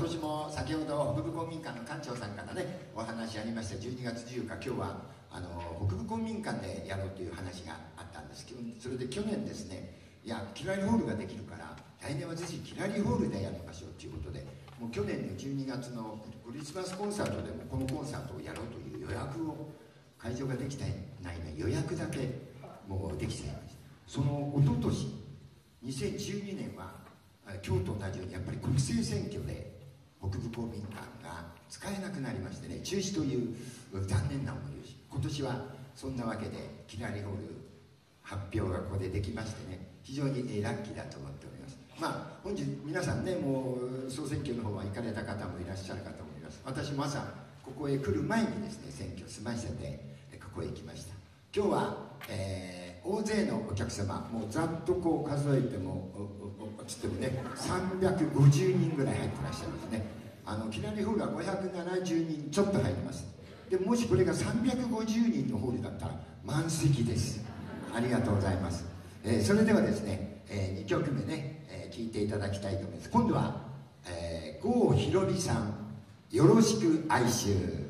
年も先ほど北部公民館の館長さんからねお話ありました12月14日今日はあの北部公民館でやろうという話があったんですけどそれで去年ですねいやキラリホールができるから来年はぜひキラリホールでやりましょうということでもう去年の12月のクリスマスコンサートでもこのコンサートをやろうという予約を会場ができてないの予約だけもうできちゃいました。その一昨年2012年は京都と同じようにやっぱり国政選挙で北部公民館が使えなくなりましてね中止という残念な思いをし今年はそんなわけでキラリホール発表がここでできましてね非常にラッキーだと思っております。まあ本日皆さんねもう総選挙の方は行かれた方もいらっしゃるかと思います。私も朝ここへ来る前にですね選挙済ませてここへ来ました。今日は、えー、大勢のお客様もうざっとこう数えてもつってもね350人ぐらい入ってらっしゃいますね。あのキラリホールは570人ちょっと入ります。でもしこれが350人のホールだったら満席です。ありがとうございます、えー、それではですね、えー、2曲目ね、えー、聴いていただきたいと思います。今度は、えー、郷ひろみさん「よろしく哀愁」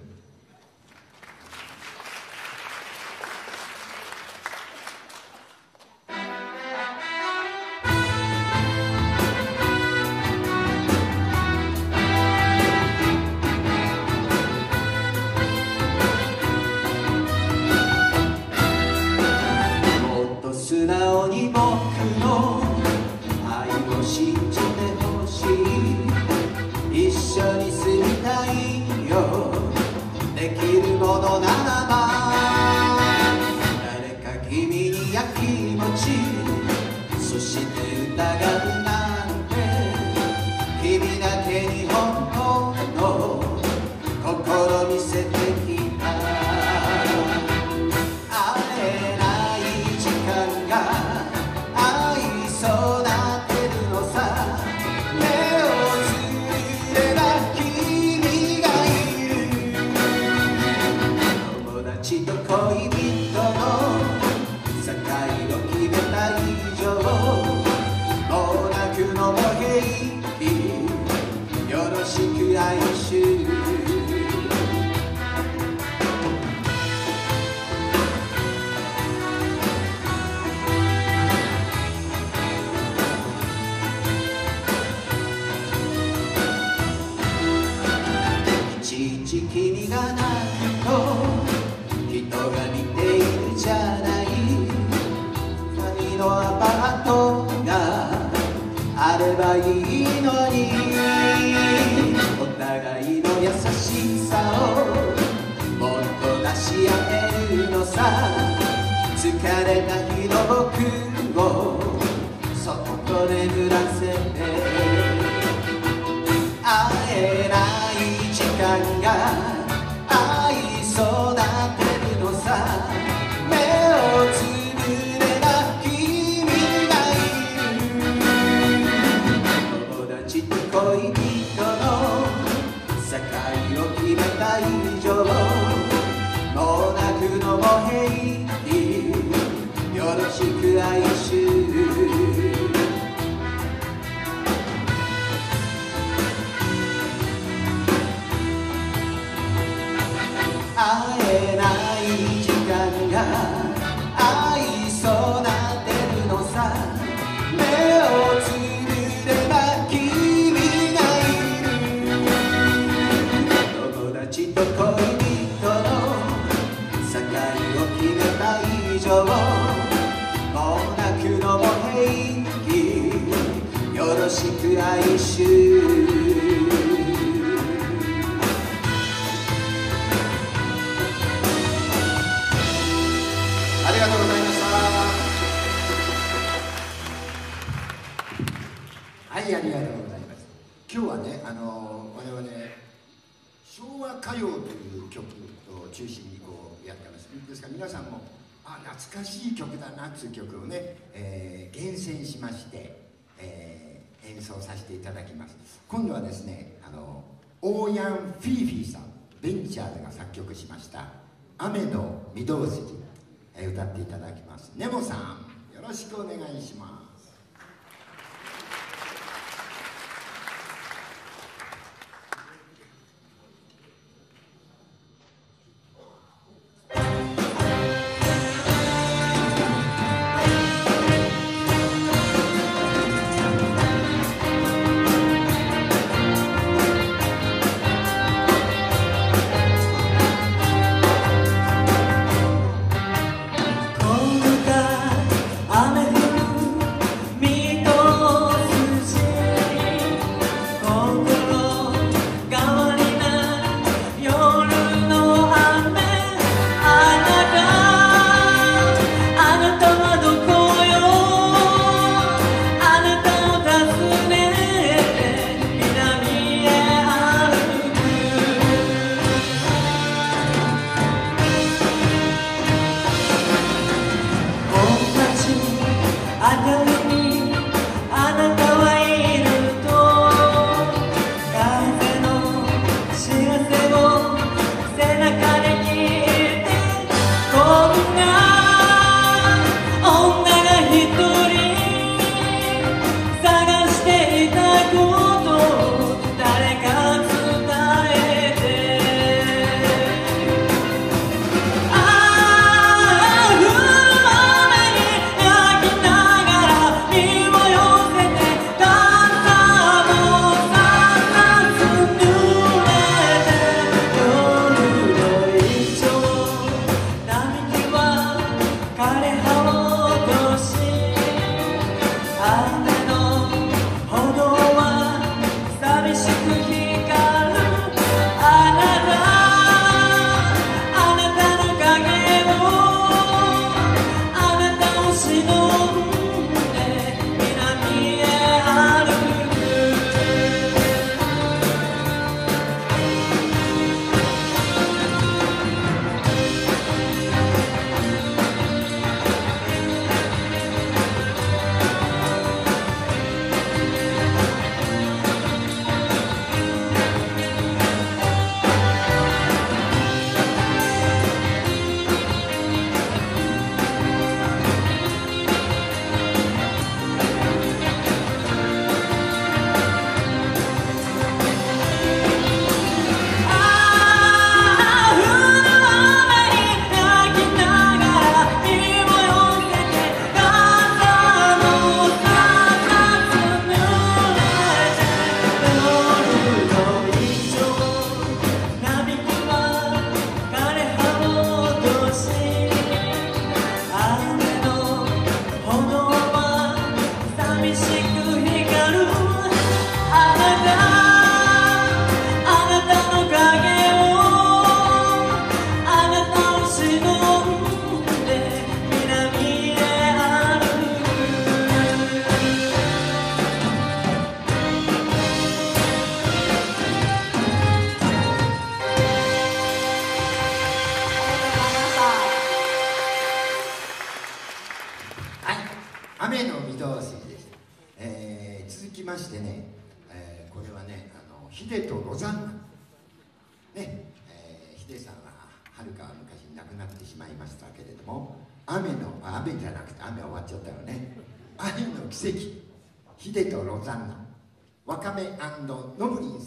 疲れた日の僕をそっと眠らせて懐かしい曲だなっていう曲をね、えー、厳選しまして、えー、演奏させていただきます。今度はですねあのオーヤン・フィーフィーさんベンチャーズが作曲しました「雨の御堂筋」え、歌っていただきます。ネモさんよろしくお願いします。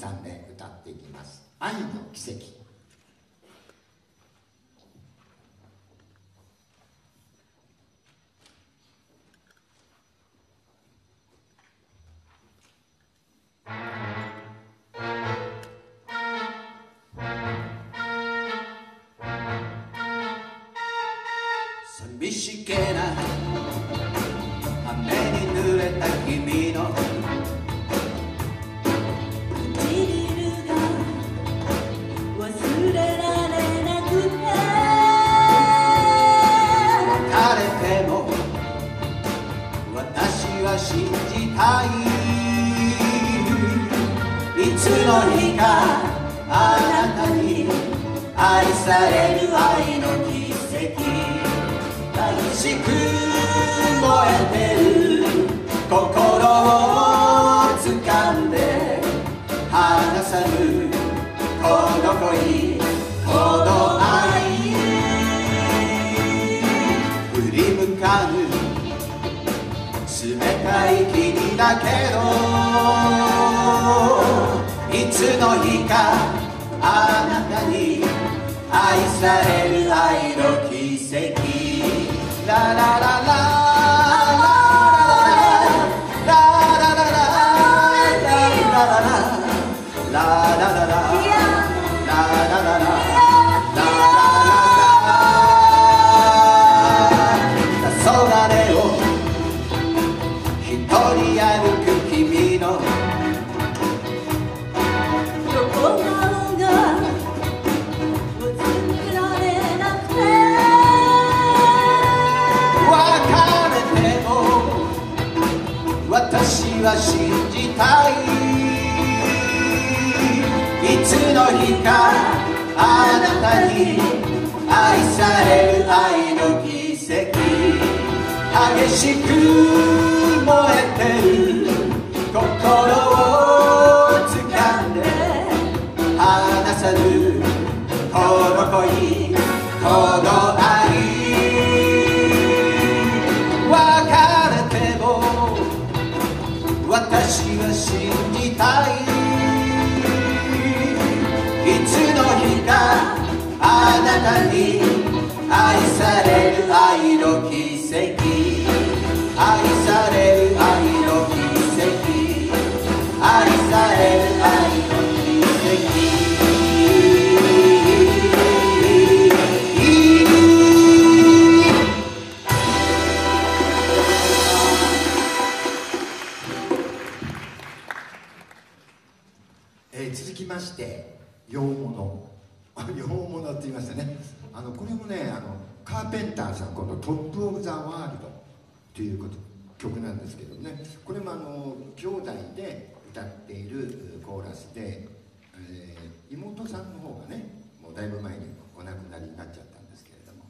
3で歌っていきます「愛の奇跡」だけどいつの日かあなたに愛される愛の奇跡。ララララ。たいいつの日かあなたに愛される愛の奇跡激しく燃えてる心を掴んで離さぬこの恋この愛私は信じたい。いつの日かあなたに愛される愛の奇跡。まして洋物。洋物って言いましたね。あのこれもねあのカーペンターさん今度「トップ・オブ・ザ・ワールド」ということ曲なんですけどね。これもあの兄弟で歌っているコーラスで、えー妹さんの方がねもうだいぶ前にお亡くなりになっちゃったんですけれども、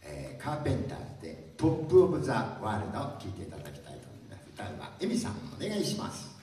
えーカーペンターで「トップ・オブ・ザ・ワールド」を聴いていただきたいと思います。歌うはエミさんお願いします。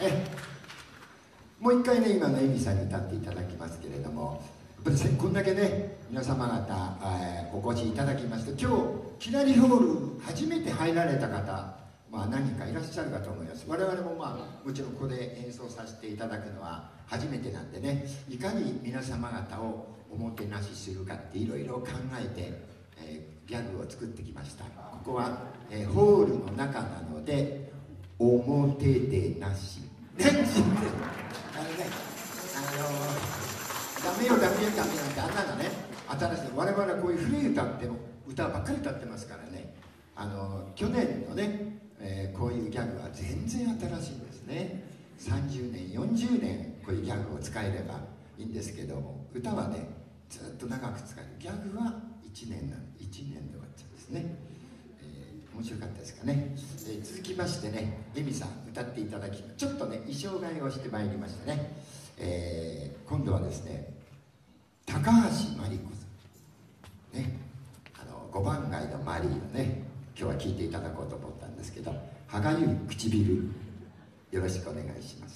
えもう一回ね今のエミさんに歌っていただきますけれどもやっぱりこんだけね皆様方、えーお越しいただきまして今日キラリホール初めて入られた方まあ何かいらっしゃるかと思います。我々もまあもちろんここで演奏させていただくのは初めてなんでねいかに皆様方をおもてなしするかっていろいろ考えて、えーギャグを作ってきました。ここは、えーホールの中なので表でなし。ねあのねあのダメよダメよダメなんてあんなのね。新しい我々はこういう古い歌っても歌ばっかり歌ってますからね。あの去年のね、えーこういうギャグは全然新しいんですね。30年40年こういうギャグを使えればいいんですけども歌はねずっと長く使える。ギャグは1年な1年で終わっちゃうんですね、面白かったですかね、えー続きましてねエミさん歌っていただきちょっとね衣装替えをしてまいりましたね、えー今度はですね高橋真理子さん。ね。あの5番街のマリーをね今日は聴いていただこうと思ったんですけど「歯がゆい唇」よろしくお願いします。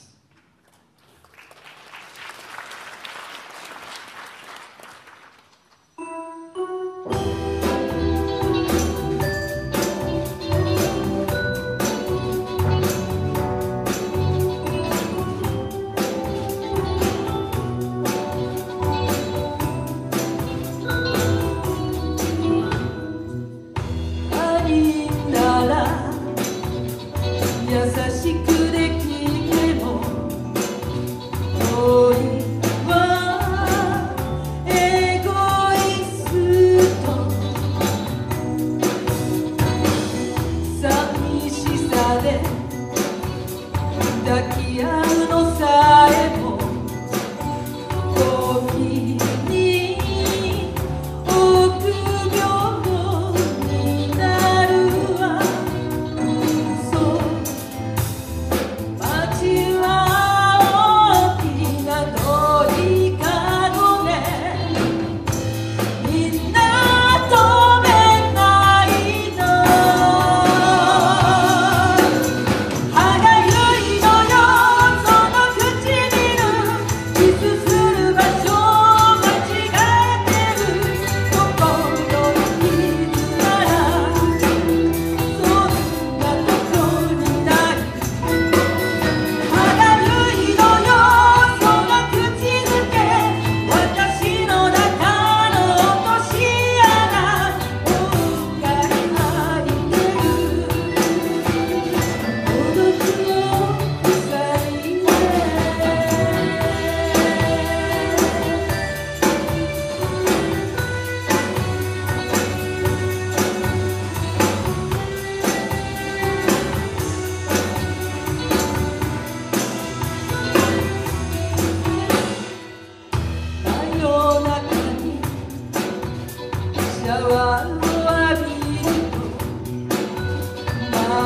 兄な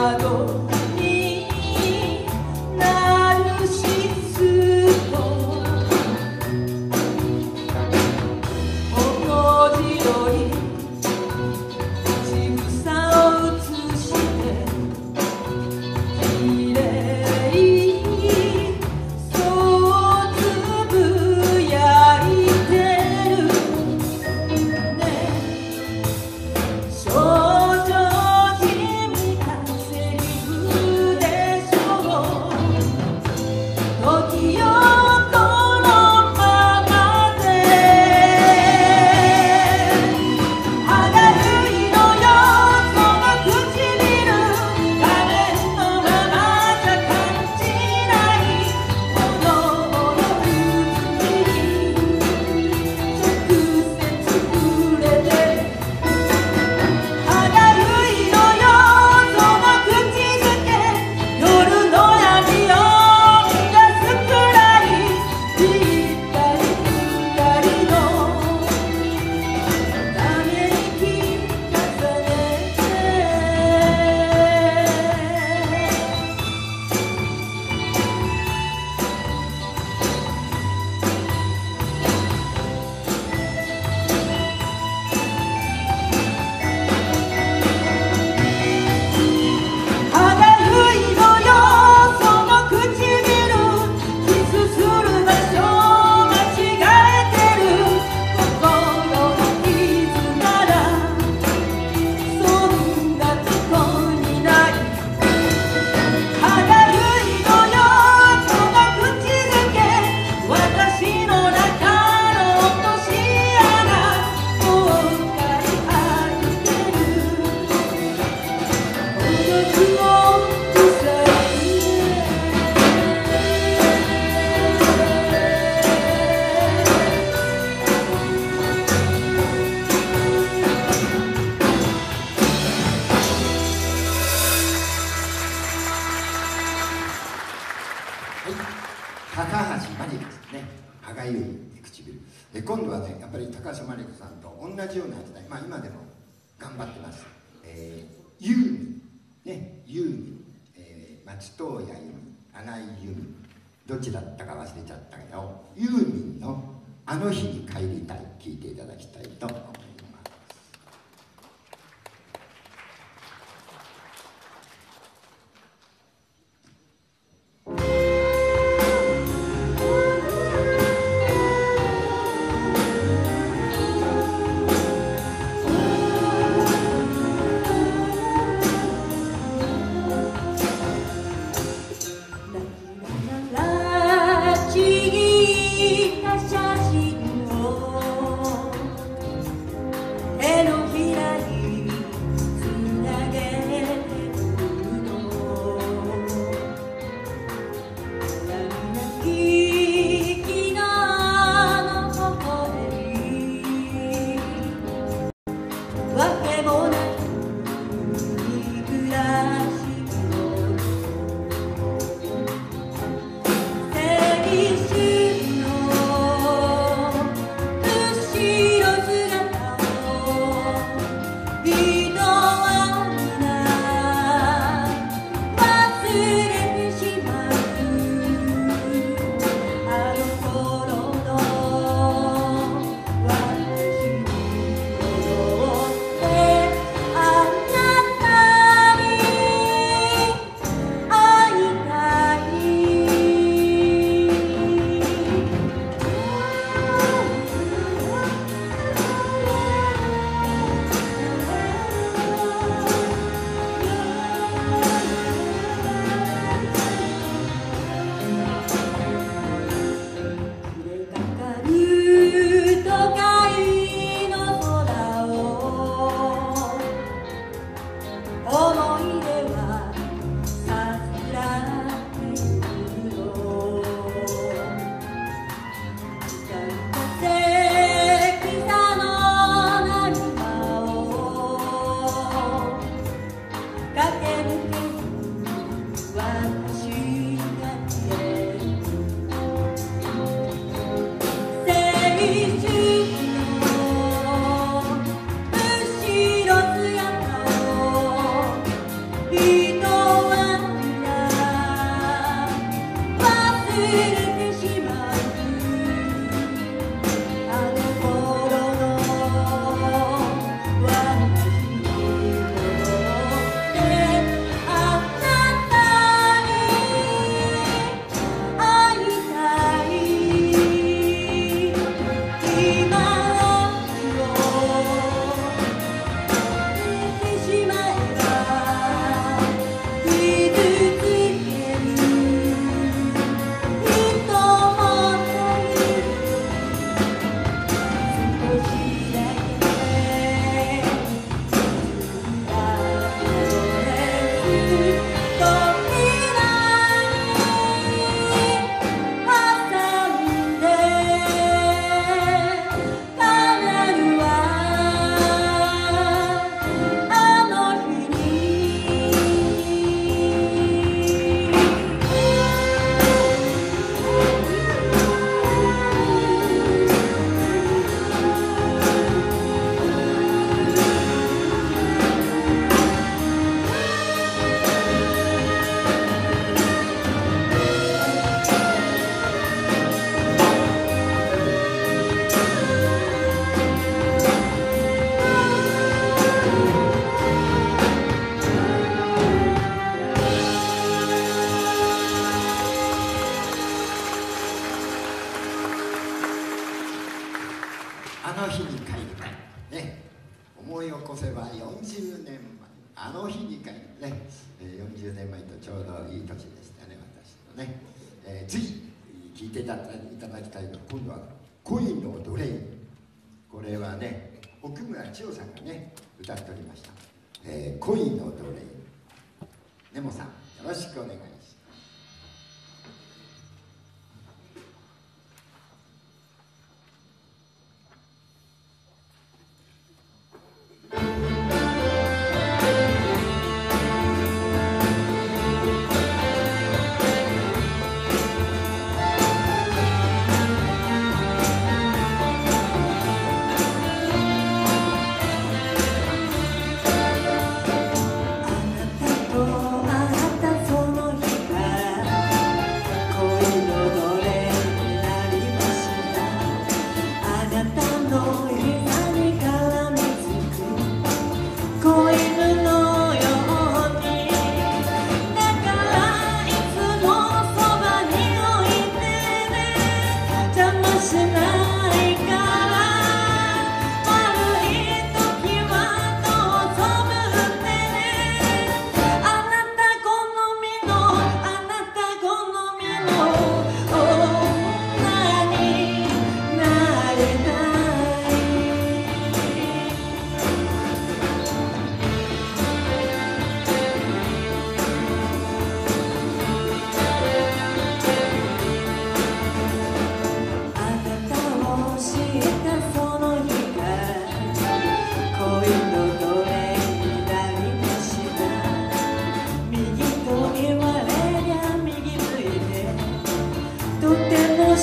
lado. 와. 恋の奴隷。これはね奥村千代さんがね歌っておりました、えー、恋の奴隷。根本さんよろしくお願いします。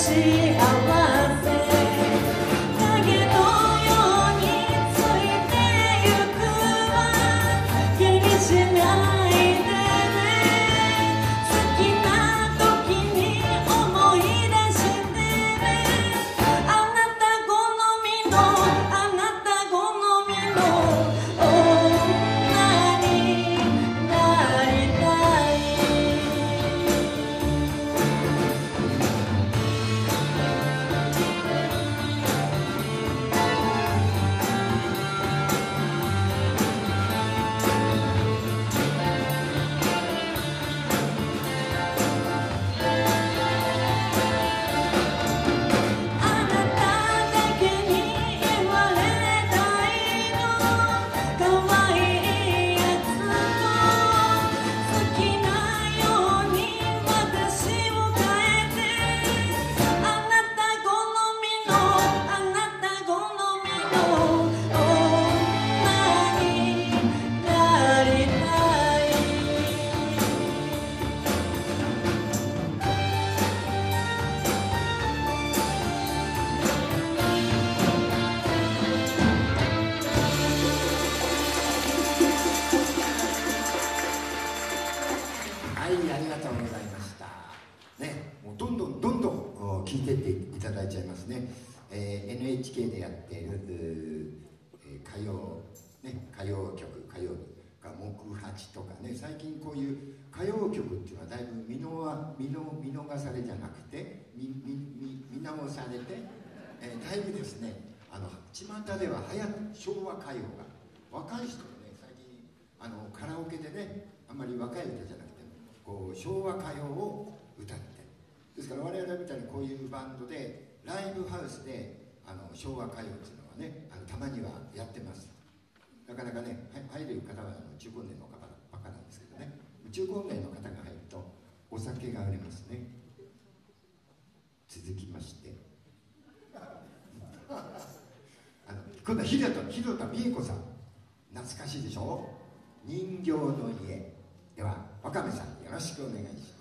see how life の見逃されじゃなくて見見見見直されて、えーだいぶですねあの巷では流行って昭和歌謡が若い人もね最近あのカラオケでねあんまり若い歌じゃなくてこう昭和歌謡を歌ってですから我々みたいにこういうバンドでライブハウスであの昭和歌謡っていうのはねあのたまにはやってます。なかなかねは入る方はあの中高年の方ばっかなんですけどね中高年の方が入るとお酒が売れますね。続きまして。あの今度は広田広田美恵子さん。懐かしいでしょ？人形の家。では若部さんよろしくお願いします。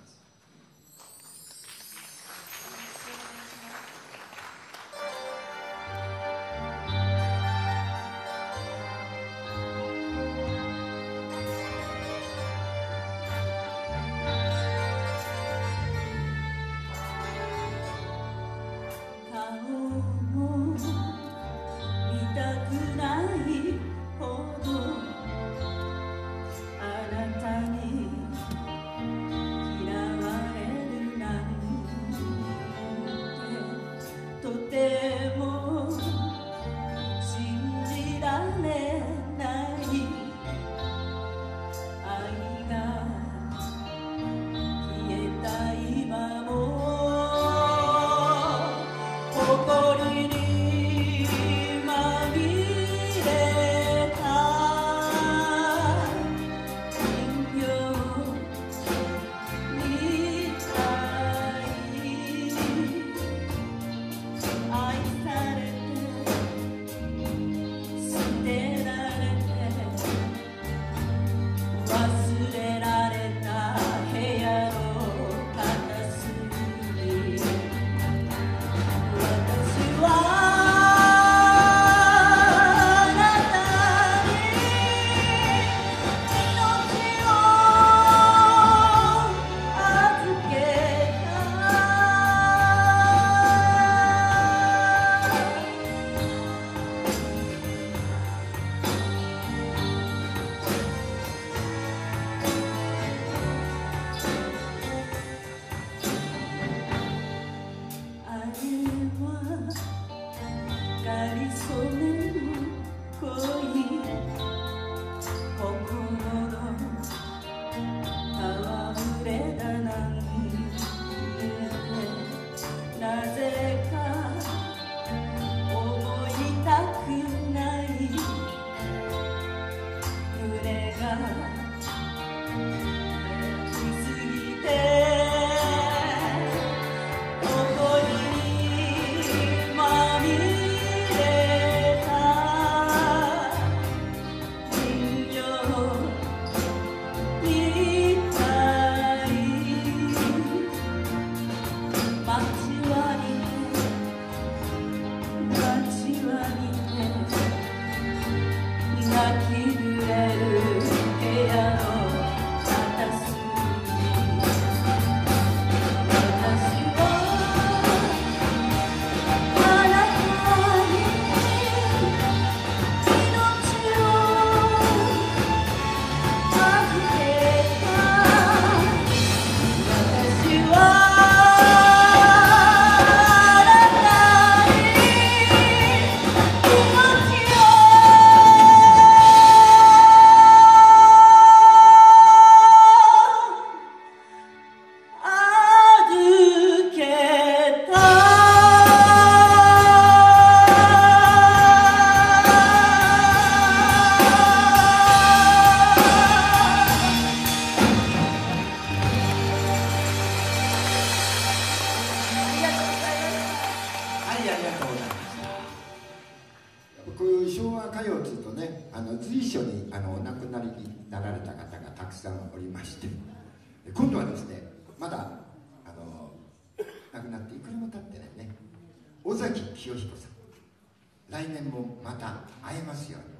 また会えますように。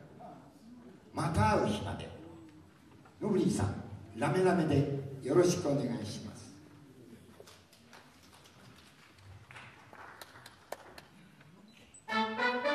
また会う日まで。ノブリーさん、ラメラメでよろしくお願いします。あ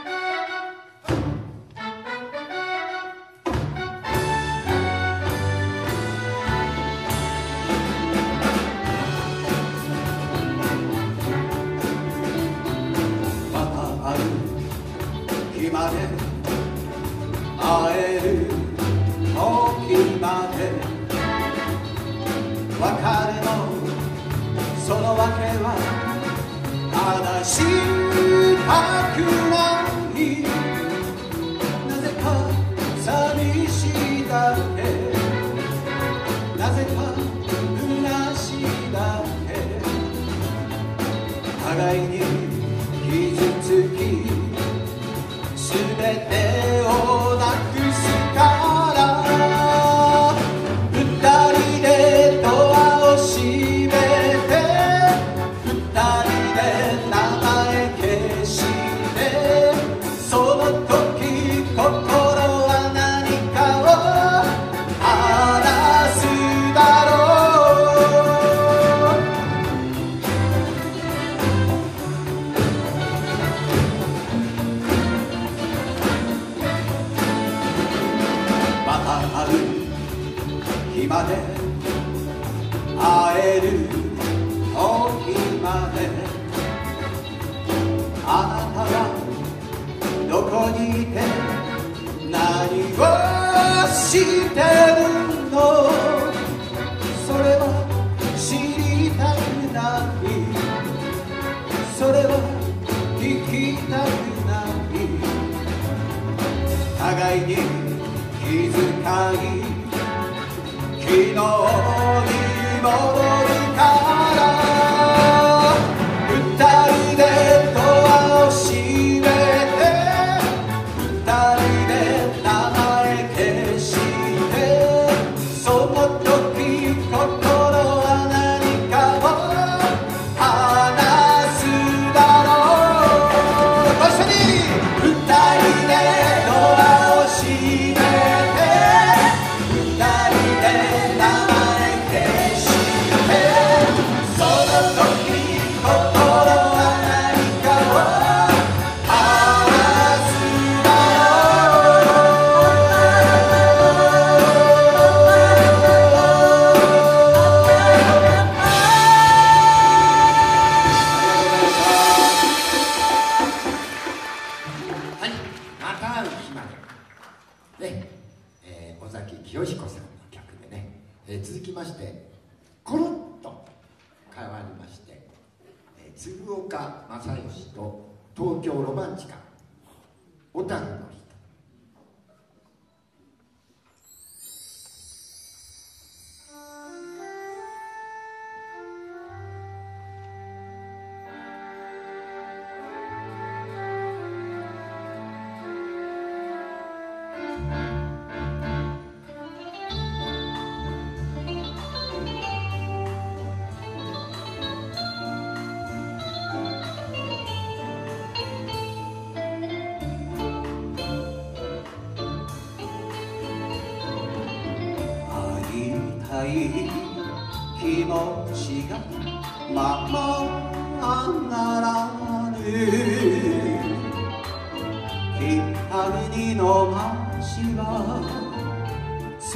兄の橋は冷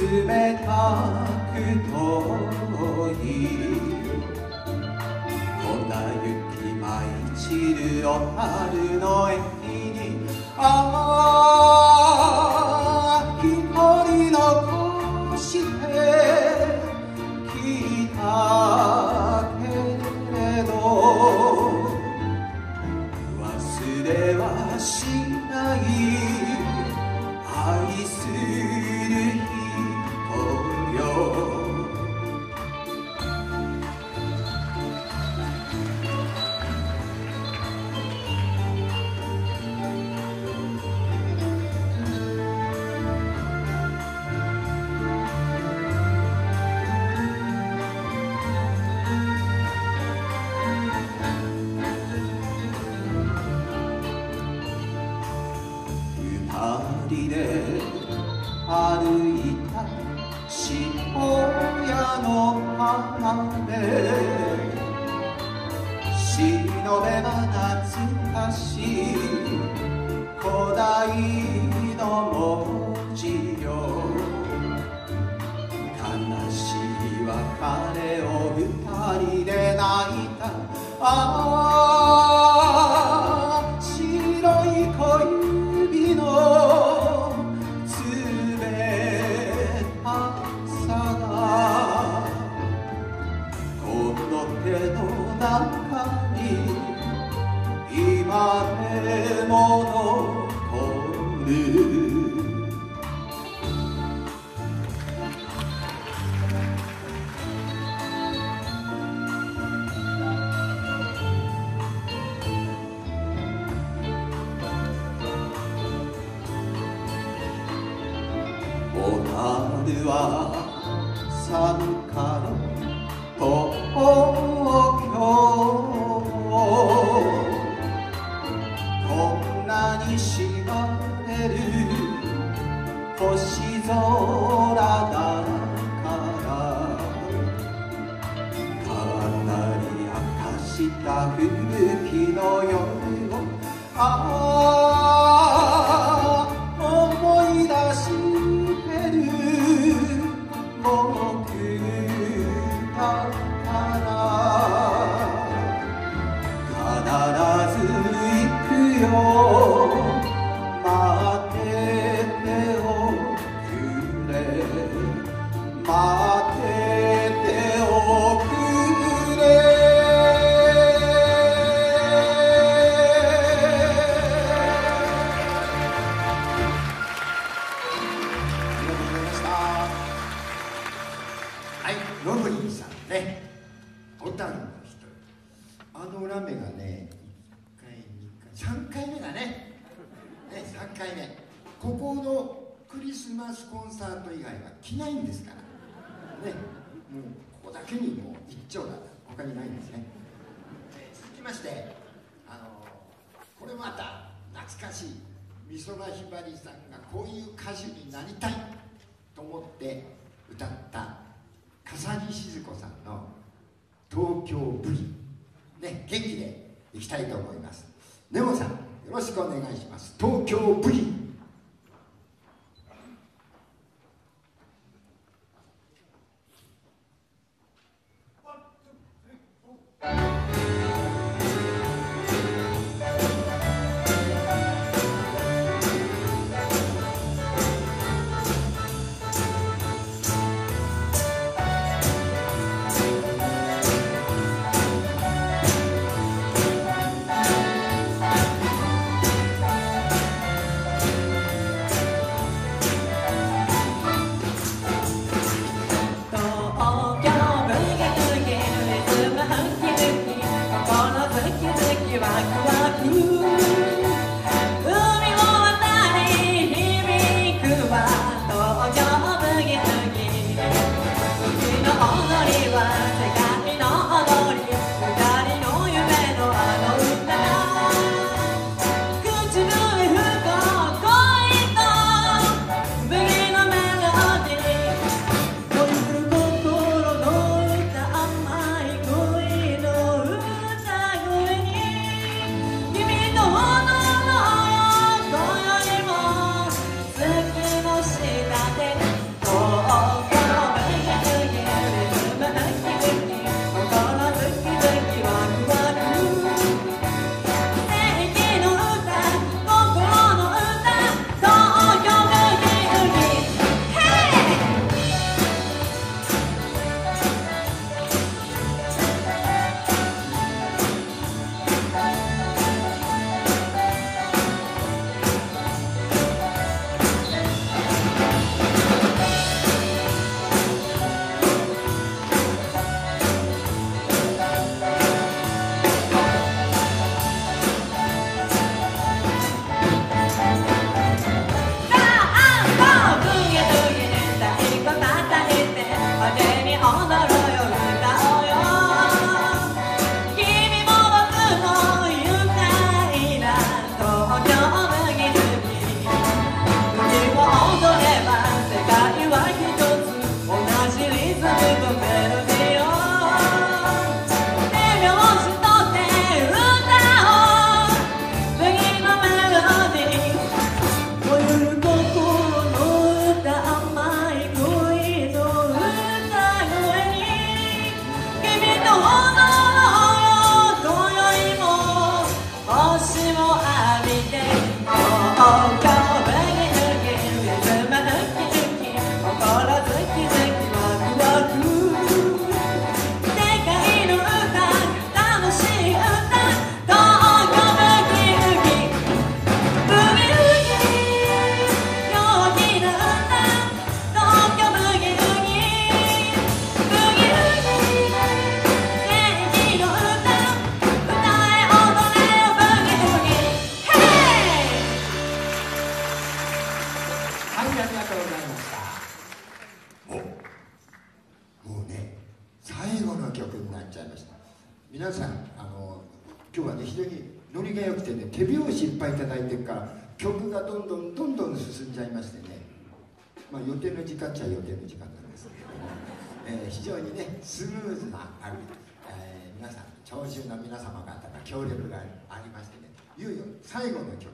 たく遠い。粉雪舞い散るお春の駅にあああのこれまた懐かしい美空ひばりさんがこういう歌手になりたいと思って歌った笠木静子さんの「東京ぶり」ね元気でいきたいと思います。ネモさんよろしくお願いします。東京ぶりどんどんどんどん進んじゃいましてね。まあ予定の時間っちゃ予定の時間なんです。けども、えー非常にねスムーズなある、えー皆さん聴衆の皆様方が協力がありましてね。いよいよ最後の曲。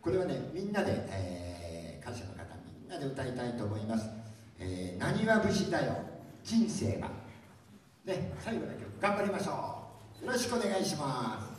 これはねみんなで、えー歌手の方みんなで歌いたいと思います「えー、なにわ節だよ。人生は」ね最後の曲頑張りましょう。よろしくお願いします。